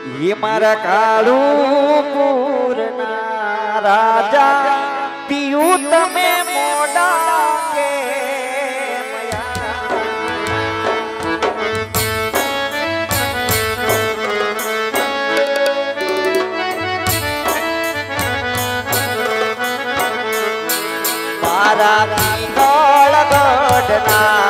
એ મારા કાળું પૂરના રાજા. પિયું તમે મોડા કે મારા ગઢના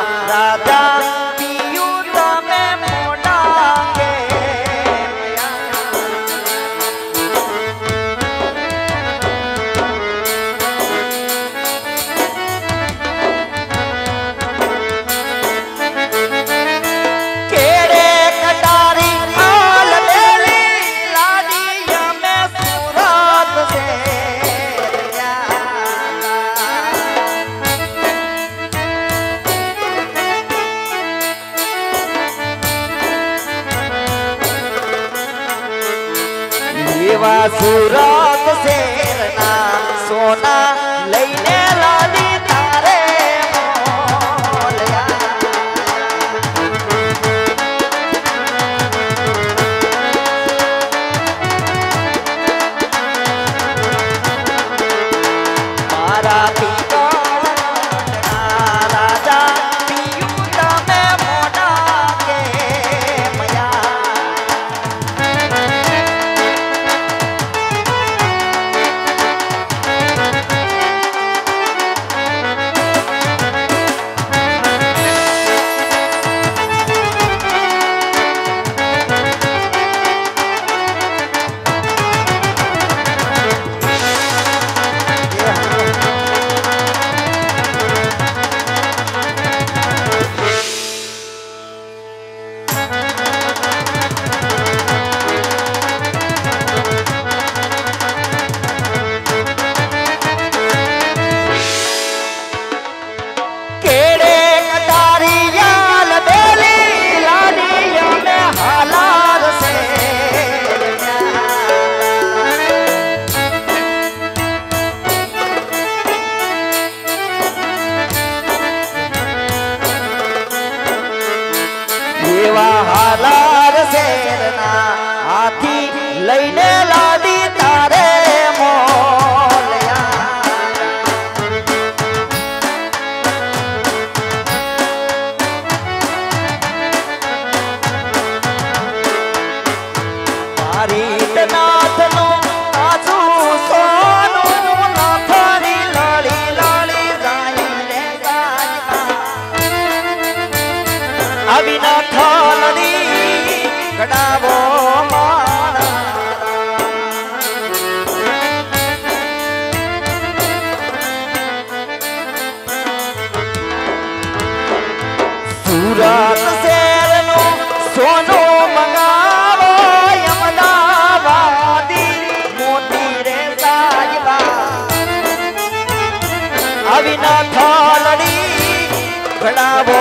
એવા સુરત સોના ના હાથી લઈને લાદી તારે અવિનાથ લડી ઘડાવો સુરત શેર નો સોનો મગાવો અમદાવાદી મોટી રે સાજવા. ઘડાવો